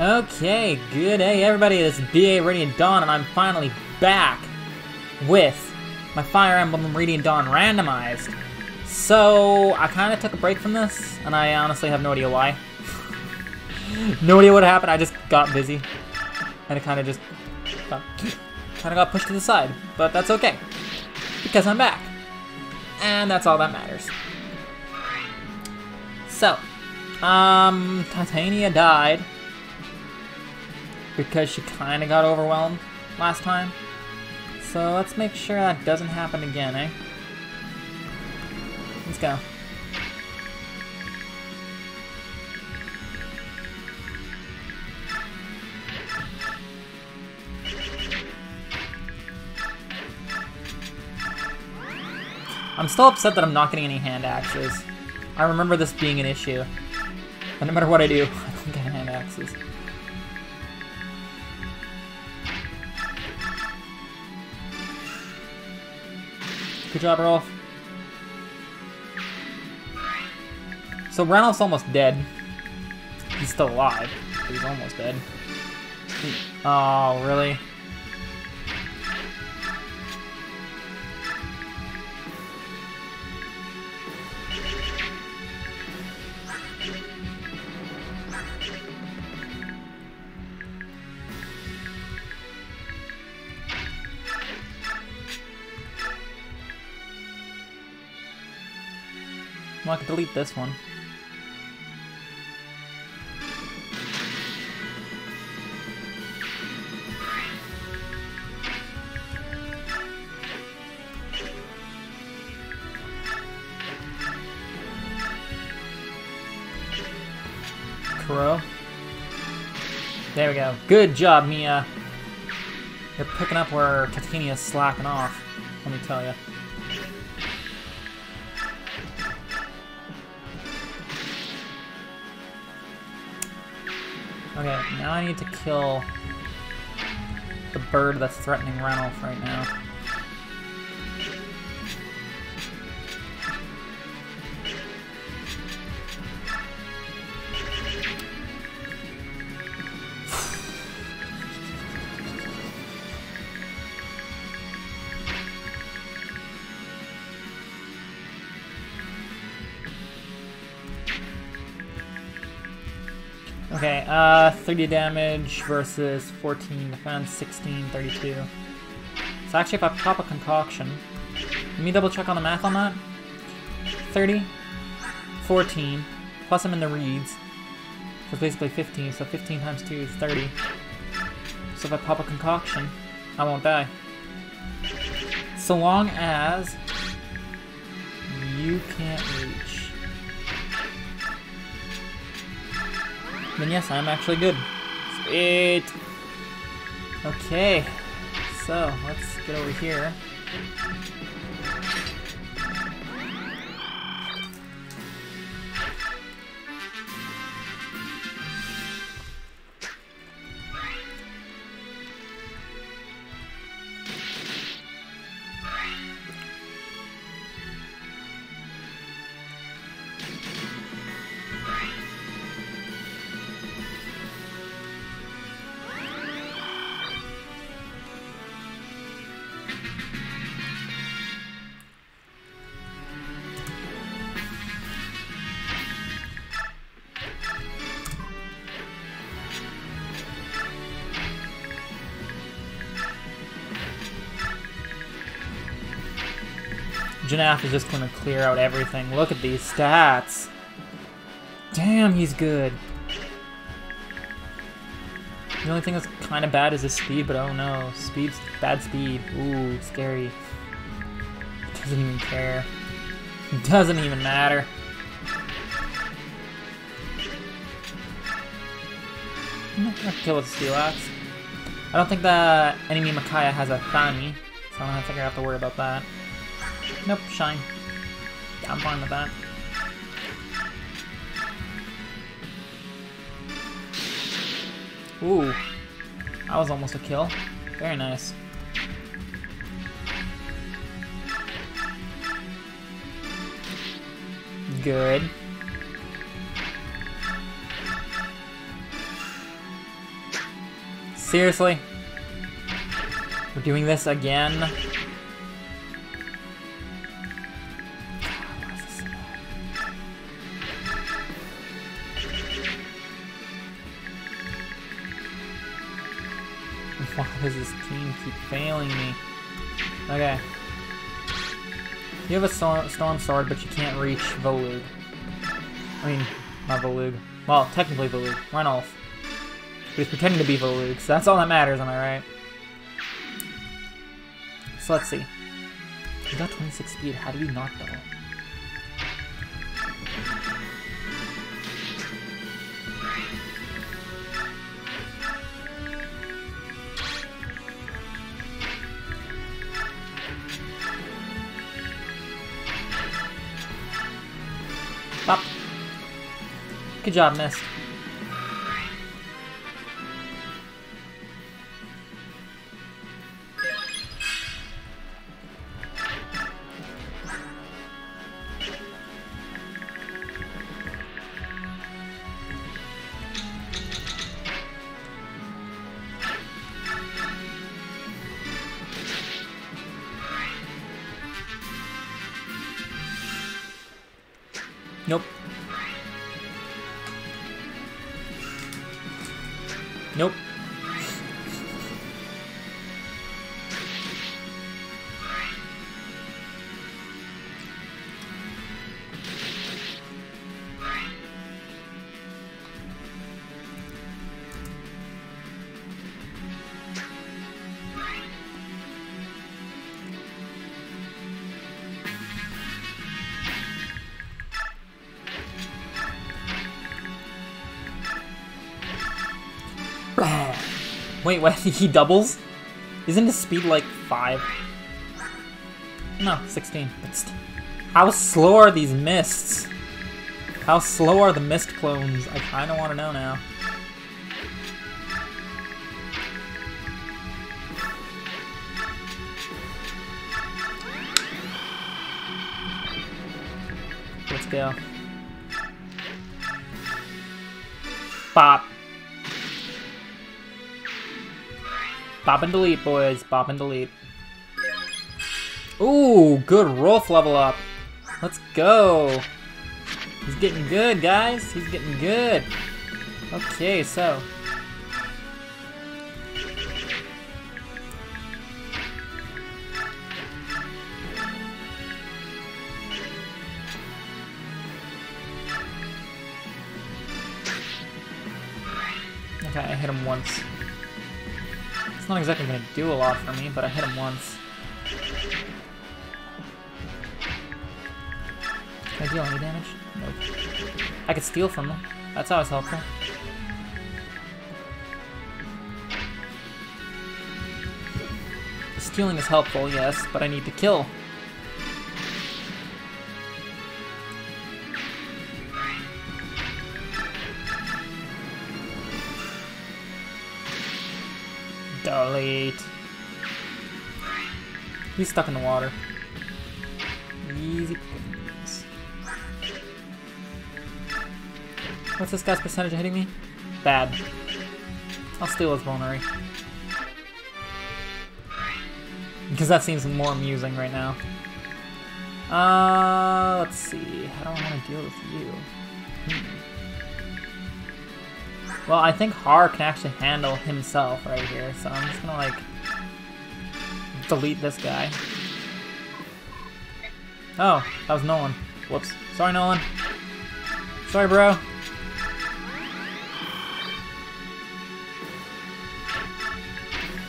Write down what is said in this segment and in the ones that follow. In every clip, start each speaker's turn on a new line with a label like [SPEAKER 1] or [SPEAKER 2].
[SPEAKER 1] Okay, good day everybody, this is BA Radiant Dawn, and I'm finally back with my Fire Emblem Radiant Dawn randomized. So, I kind of took a break from this, and I honestly have no idea why. no idea what happened, I just got busy. And it kind of just got, kind of got pushed to the side, but that's okay. Because I'm back. And that's all that matters. So, um, Titania died because she kind of got overwhelmed last time. So let's make sure that doesn't happen again, eh? Let's go. I'm still upset that I'm not getting any hand axes. I remember this being an issue. But no matter what I do, I don't get hand axes. Good job, Rolf. So Ranulf's almost dead. He's still alive, he's almost dead. Oh, really? Delete this one. Kuro. There we go. Good job, Mia. You're picking up where Titania's slacking off, let me tell you. Okay, now I need to kill the bird that's threatening Ranulf right now. Okay, uh, 30 damage versus 14 defense, 16, 32. So actually if I pop a concoction, let me double check on the math on that. 30, 14, plus I'm in the reeds, so basically 15, so 15 times 2 is 30. So if I pop a concoction, I won't die. So long as you can't reach. Then yes, I'm actually good. Sweet. Okay, so let's get over here. Janaff is just going to clear out everything. Look at these stats. Damn, he's good. The only thing that's kind of bad is his speed, but oh no. Speed's bad speed. Ooh, scary. Doesn't even care. Doesn't even matter. I'm not gonna kill with Steel Axe. I don't think the enemy Micaiah has a Thani, so I don't think I have to worry about that. Nope, shine. I'm fine with that. Ooh. That was almost a kill. Very nice. Good. Seriously? We're doing this again? Does this team keep failing me? Okay. You have a storm, sword, but you can't reach Volug. I mean, not Volug. Well, technically Volug. Ranulf. He's pretending to be Volug, so that's all that matters, am I right? So let's see. He got 26 speed, how do you not double? Good job. Nope. Nope. Wait? He doubles? Isn't his speed like 5? No, 16. But how slow are these mists? How slow are the mist clones? I kinda wanna know now. Let's go. Bop. Bop and delete, boys. Bop and delete. Ooh, good Rolf level up. Let's go. He's getting good, guys. He's getting good. Okay, so. Okay, I hit him once. It's not exactly going to do a lot for me, but I hit him once. Can I deal any damage? Nope. I could steal from them. That's always helpful. Stealing is helpful, yes, but I need to kill. Delete. He's stuck in the water. Easy. What's this guy's percentage of hitting me? Bad. I'll steal his vulnerary. Because that seems more amusing right now. Uh, let's see. I want to deal with you? Hmm. Well, I think Haar can actually handle himself right here, so I'm just gonna, like, delete this guy. Oh, that was Nolan. Whoops. Sorry, Nolan. Sorry, bro.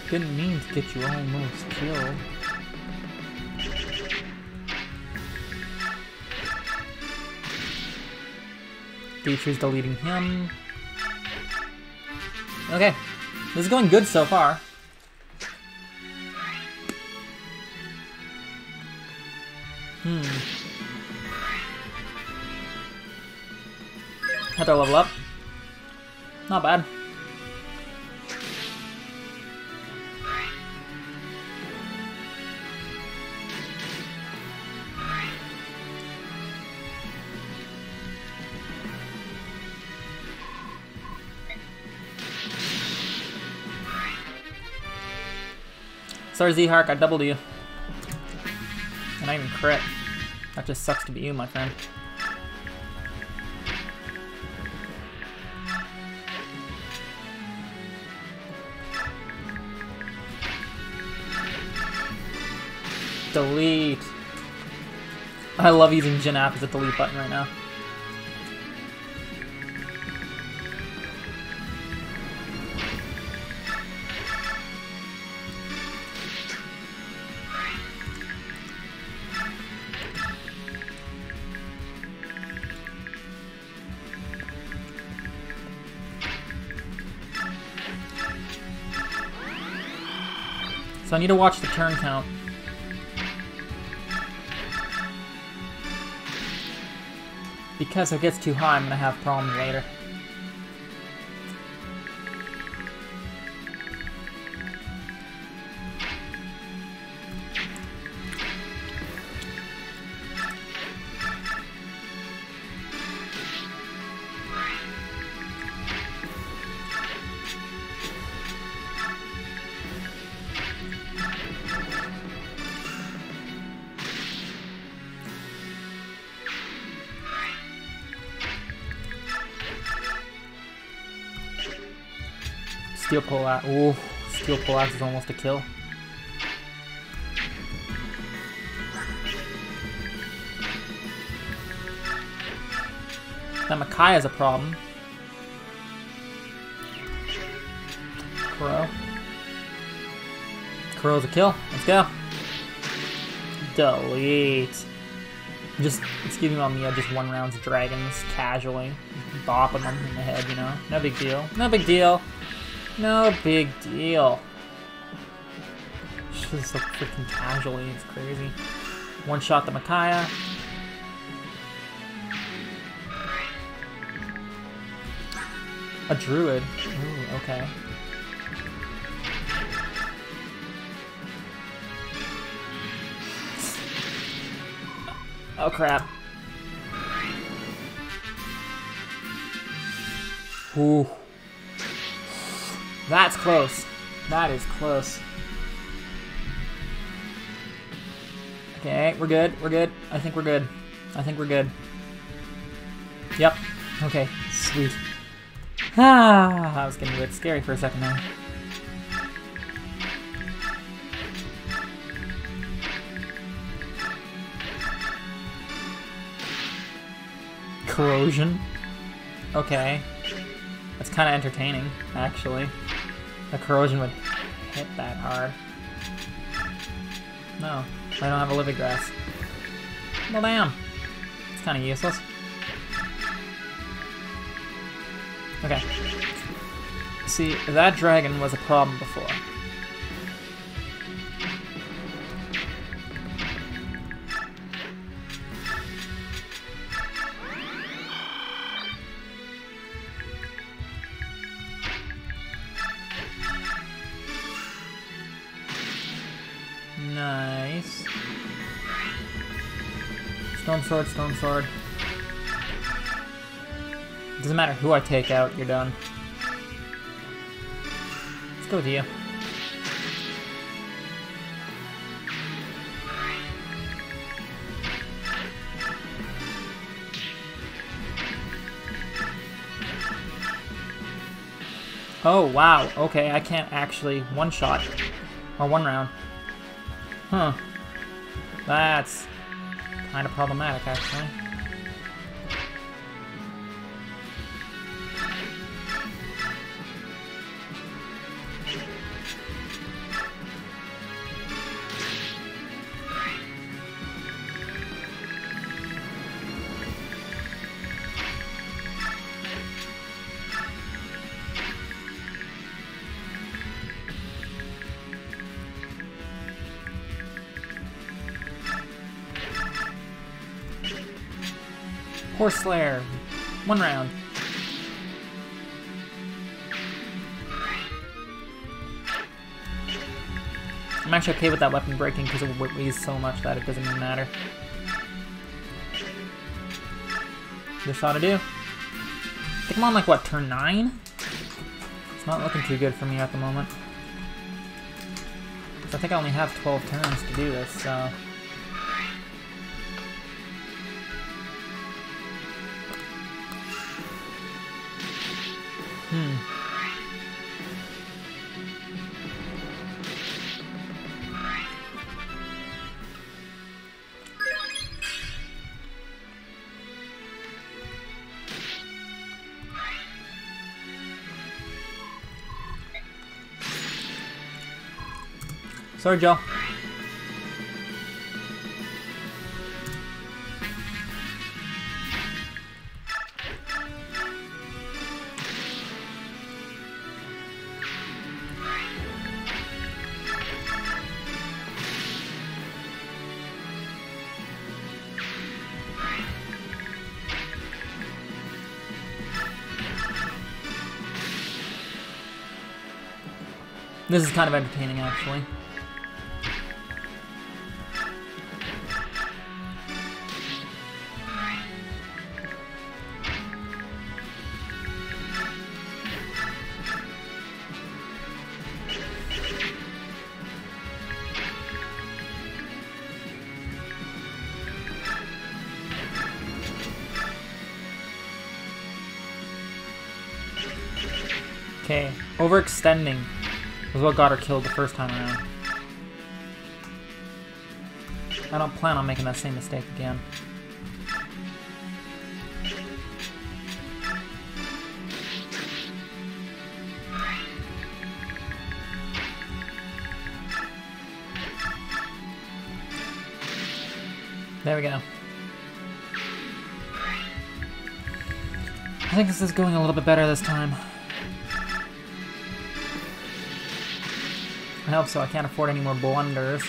[SPEAKER 1] Didn't mean to get you almost killed. Dietrich's deleting him. Okay. This is going good so far. Hmm. To level up. Not bad. Sorry, Zihark, I doubled you. And I even crit. That just sucks to be you, my friend. Delete. I love using Janaff as a delete button right now. So I need to watch the turn count. Because if it gets too high, I'm gonna have problems later. Poleaxe. Ooh, Steel Poleaxe is almost a kill. That Makai is a problem. Crow. Crow's a kill. Let's go. Delete. Just, it's giving on me just one round's of dragons casually. Bopping them in the head, you know? No big deal. No big deal. No big deal. Just so freaking casually, it's crazy. One shot the Micaiah. A druid. Ooh, okay. Oh crap. Ooh. That's close. That is close. Okay, we're good. We're good. I think we're good. I think we're good. Yep. Okay, sweet. Ah, I was getting a bit scary for a second there. Corrosion. Okay. That's kind of entertaining, actually. The corrosion would hit that hard. No, I don't have a living grass. Well, damn. It's kind of useless. Okay. See, that dragon was a problem before. Storm Sword, Storm Sword. Doesn't matter who I take out, you're done. Let's go with you. Oh, wow. Okay, I can't actually one-shot. Or one round. Huh. That's kind of problematic, actually. Horse Slayer. One round. I'm actually okay with that weapon breaking because it weighs so much that it doesn't even matter. This ought to do. I think I'm on like, what, turn 9? It's not looking too good for me at the moment. I think I only have 12 turns to do this, so... Sorry, Joe. This is kind of entertaining, actually. Overextending was what got her killed the first time around. I don't plan on making that same mistake again. There we go. I think this is going a little bit better this time. Hope so. I can't afford any more blunders.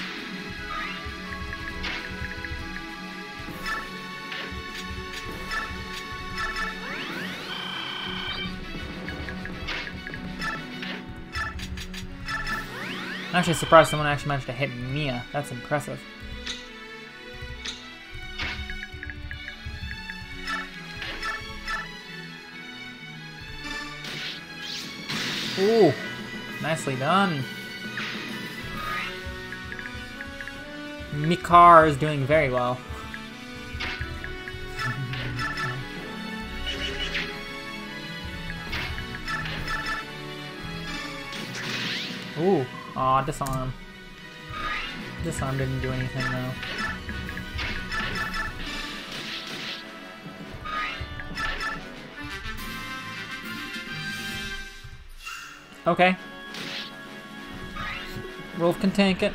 [SPEAKER 1] I'm actually surprised someone actually managed to hit Mia. That's impressive. Ooh, nicely done. Mikar is doing very well. Ooh, aw, disarm. Disarm didn't do anything though. Okay. Rolf can tank it.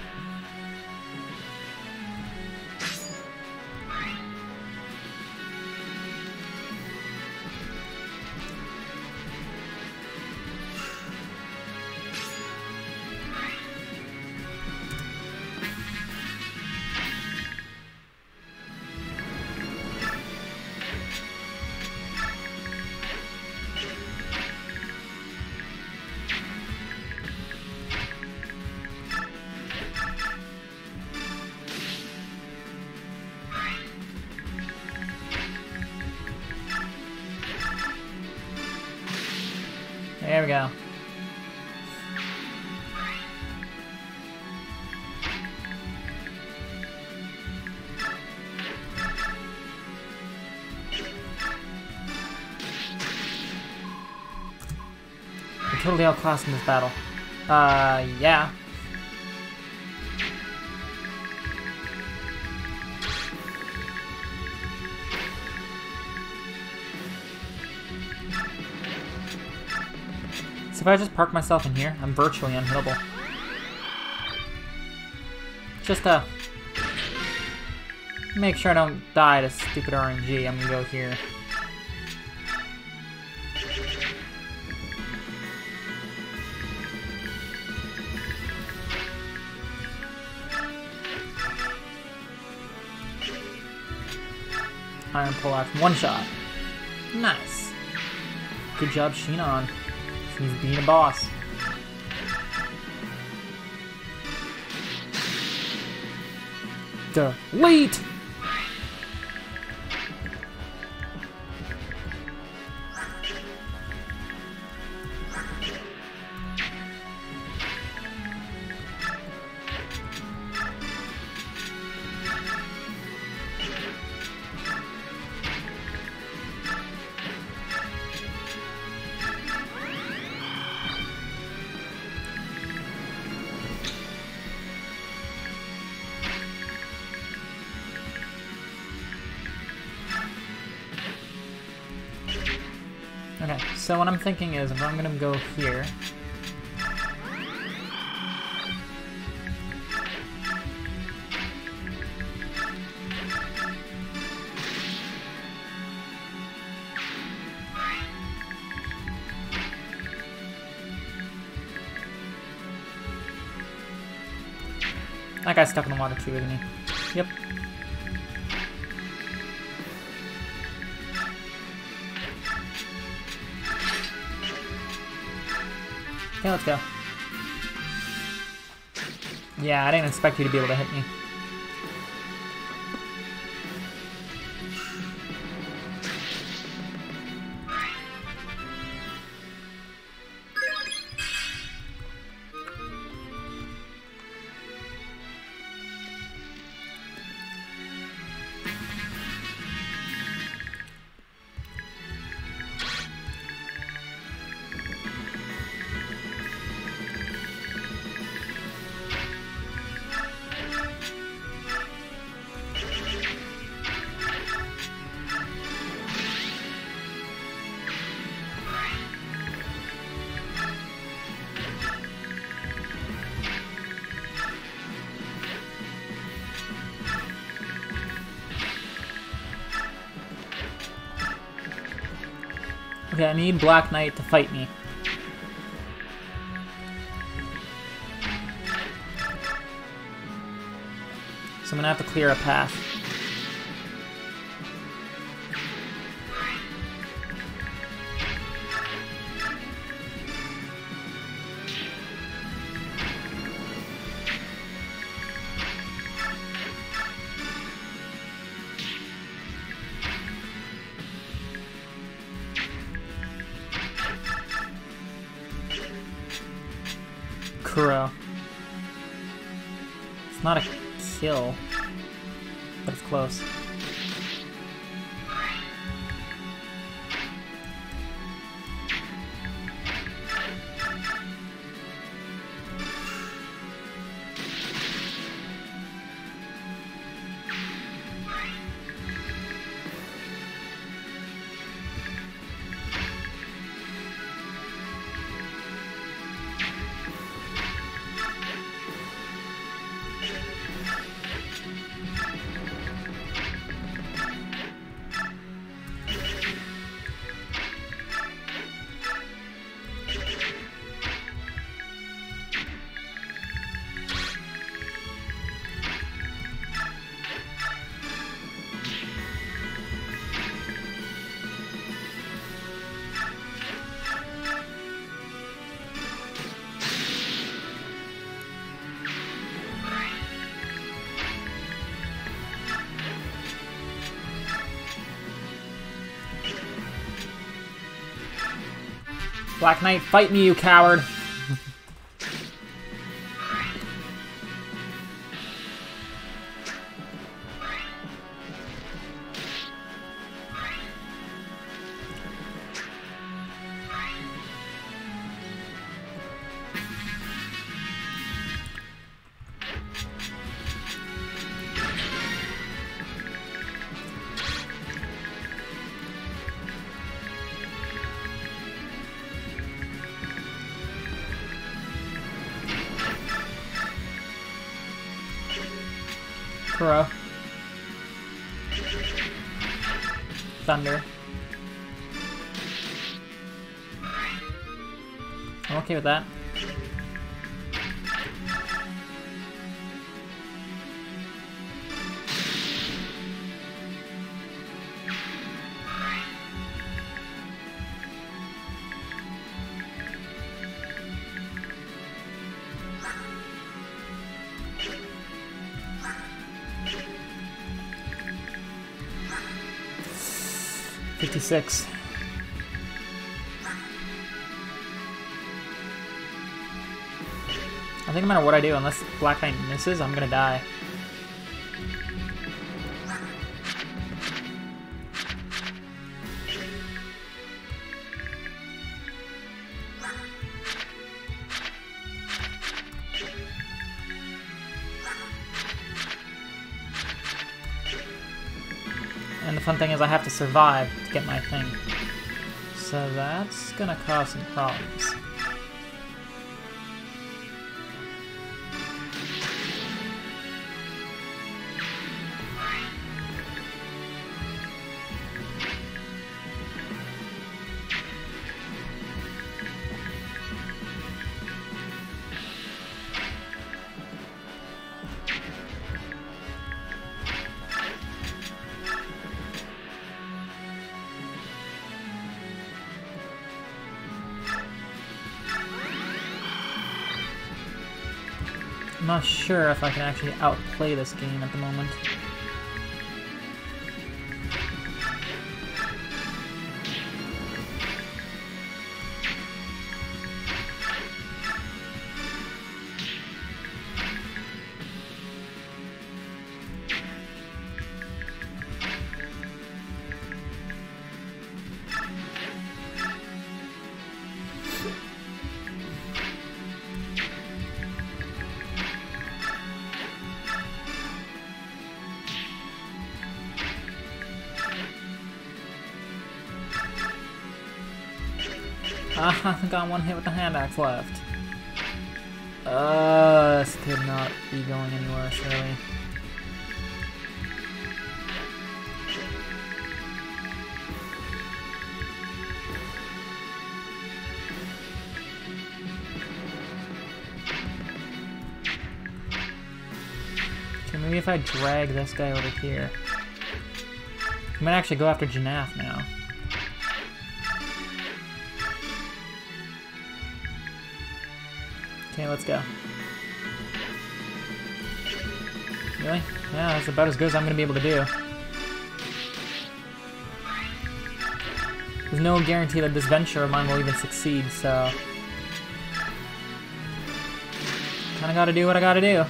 [SPEAKER 1] There we go. Totally outclassed in this battle. Uh, yeah. If I just park myself in here, I'm virtually unhittable. Just to make sure I don't die to stupid RNG, I'm gonna go here. Iron Poleaxe one shot. Nice. Good job, Shinon. He's being a boss. Delete! So thinking is, if I'm gonna go here, That guy's stuck in the water too, isn't he? Yep. Okay, let's go. Yeah, I didn't expect you to be able to hit me. Okay, I need Black Knight to fight me. So I'm gonna have to clear a path. It's not a kill, but it's close. Black Knight, fight me, you coward! Kuro. Thunder. I'm okay with that. Fifty-six. I think no matter what I do, unless Black Knight misses, I'm gonna die. Is I have to survive to get my thing. So that's gonna cause some problems. Not sure if I can actually outplay this game at the moment. Got one hit with the hand axe left. Uh, this could not be going anywhere, surely. Okay, maybe if I drag this guy over here. I might actually go after Jannath now. Okay, let's go. Really? Yeah, that's about as good as I'm gonna be able to do. There's no guarantee that this venture of mine will even succeed, so... Kinda gotta do what I gotta do.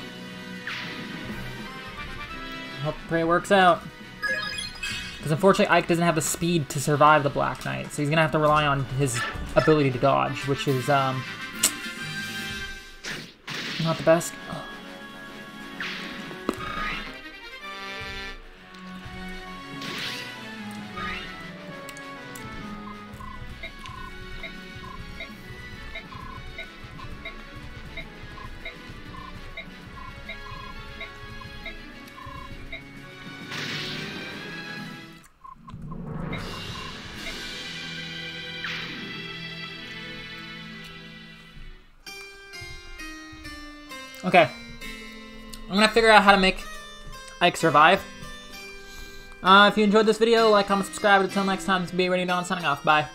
[SPEAKER 1] Hope pray it works out. Because unfortunately Ike doesn't have the speed to survive the Black Knight, so he's gonna have to rely on his ability to dodge, which is, um... Not the best. Figure out how to make Ike survive. Uh, if you enjoyed this video, like, comment, subscribe. Until next time, is Be Ready Dawn signing off. Bye.